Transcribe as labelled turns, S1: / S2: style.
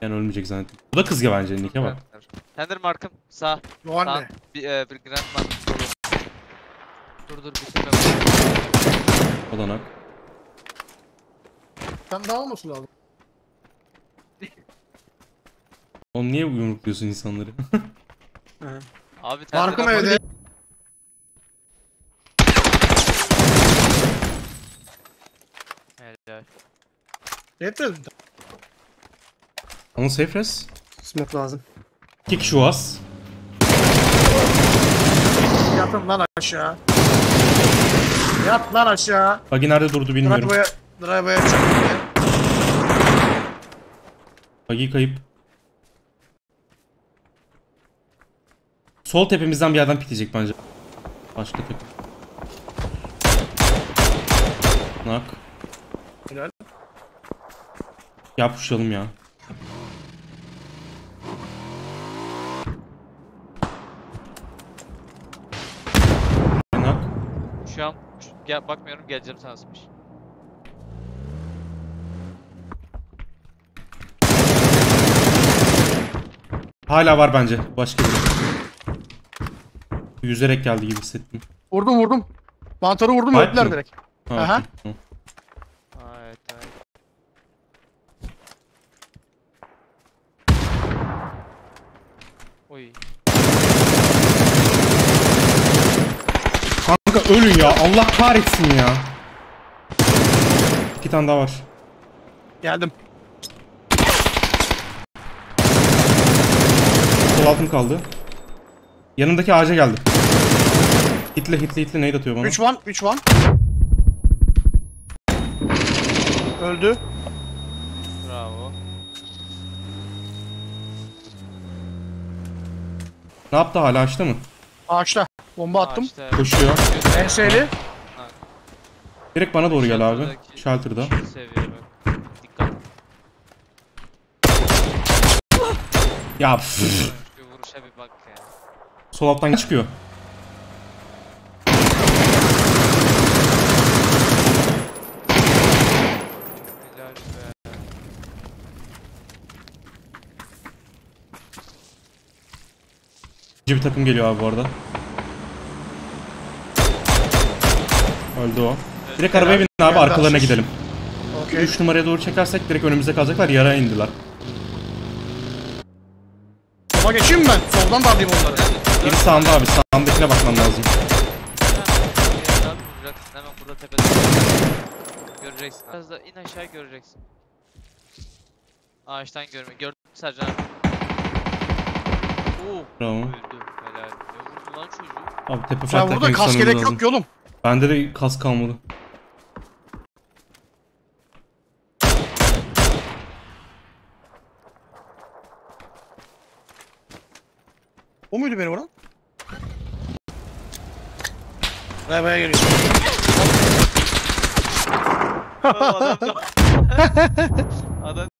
S1: Yani ölmeyecek zannettim. Bu da kız bence Nick'e bak.
S2: Tender markım sağ.
S3: Bu
S2: Sağ.
S3: anne.
S2: Bir, e, bir grand markım solu. Dur dur bitirme.
S1: Odanak.
S3: Sen daha olması lazım.
S1: Oğlum niye yumrukluyorsun insanları?
S2: Abi tender
S3: Markım
S2: markım-
S3: evde.
S2: Helal.
S3: Yeter.
S1: Onu safe res.
S3: Smoke lazım.
S1: İki kişi was.
S3: Yatın lan aşağı. Yat lan aşağı.
S1: Buggy nerede durdu bilmiyorum.
S3: Drive'a Drive'a çakıyor.
S1: Buggy kayıp. Sol tepemizden bir yerden pikleyecek bence. Başka tepe. Nak.
S3: Helal.
S1: Ya pushlayalım ya. Nak.
S2: Şu an gel bakmıyorum geleceğim sana sıkmış.
S1: Hala var bence. Başka biri. Yüzerek geldi gibi hissettim.
S3: Vurdum vurdum. Mantarı vurdum
S1: Pipe
S3: öldüler direkt.
S1: Ha,
S3: Aha.
S1: okey, tamam.
S2: Aa, evet evet. Oy.
S1: Kanka ölün ya. Allah kahretsin ya. İki tane daha var.
S3: Geldim.
S1: Sol altım kaldı. Yanımdaki ağaca geldi. Hitle hitle hitle nade atıyor bana.
S3: 3 one 3 one. Öldü.
S2: Bravo.
S1: Ne yaptı hala açtı mı?
S3: Ağaçta. Bomba attım.
S2: Ağaçta-
S1: Koşuyor.
S3: Enseyli.
S1: Direkt bana doğru gel abi. Shelter'da.
S2: Şu seviye bak. Dikkat.
S1: Ya pff.
S2: Şu vuruşa bir bak ya.
S1: Sol alttan çıkıyor.
S2: Helal be.
S1: İkinci bir takım geliyor abi bu arada. Öldü o. Direkt arabaya binin abi arkalarına gidelim.
S3: Okey.
S1: 3 numaraya doğru çekersek direkt önümüzde kalacaklar yara indiler.
S3: Sola geçeyim mi ben? Soldan da alayım onları.
S1: Biri sağında abi sağındakine bakman lazım.
S2: Hemen burada tepede. Göreceksin. Biraz da in aşağı göreceksin. Ağaçtan görme. Gördün mü Sercan? Oo.
S1: Bravo.
S2: Öldü. Helal. Ne vurdu lan çocuğu?
S1: Abi tepe
S3: Ya burada kas gerek yok yolum.
S1: Bende de kas kalmadı.
S3: O muydu beni vuran? Drive'a geliyor.
S2: Adam, adam